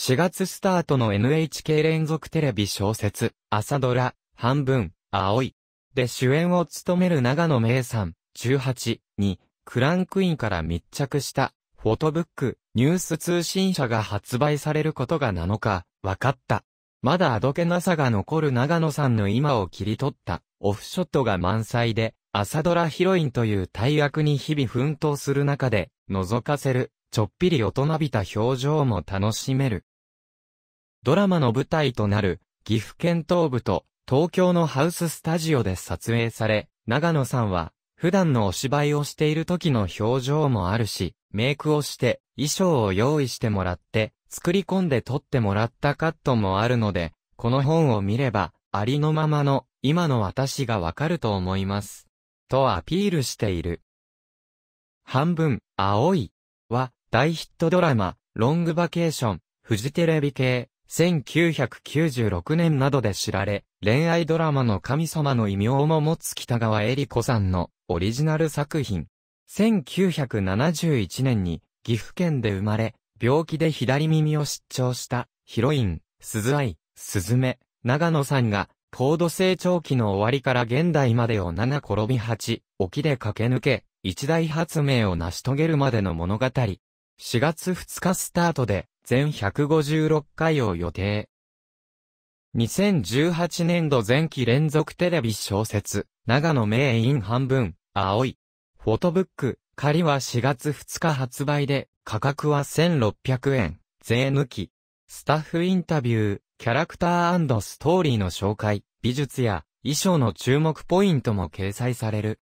4月スタートの NHK 連続テレビ小説、朝ドラ、半分、青い。で主演を務める長野芽さん、18に、クランクインから密着した、フォトブック、ニュース通信社が発売されることが7日、分かった。まだあどけなさが残る長野さんの今を切り取った、オフショットが満載で、朝ドラヒロインという大役に日々奮闘する中で、覗かせる、ちょっぴり大人びた表情も楽しめる。ドラマの舞台となる、岐阜県東部と、東京のハウススタジオで撮影され、長野さんは、普段のお芝居をしている時の表情もあるし、メイクをして、衣装を用意してもらって、作り込んで撮ってもらったカットもあるので、この本を見れば、ありのままの、今の私がわかると思います。とアピールしている。半分、青い、は、大ヒットドラマ、ロングバケーション、フジテレビ系、1996年などで知られ、恋愛ドラマの神様の異名も持つ北川恵理子さんのオリジナル作品。1971年に岐阜県で生まれ、病気で左耳を失調したヒロイン、鈴愛、鈴目、長野さんが高度成長期の終わりから現代までを7転び8、沖で駆け抜け、一大発明を成し遂げるまでの物語。4月2日スタートで全156回を予定。2018年度前期連続テレビ小説、長野名イン半分、青い。フォトブック、仮は4月2日発売で、価格は1600円、税抜き。スタッフインタビュー、キャラクターストーリーの紹介、美術や衣装の注目ポイントも掲載される。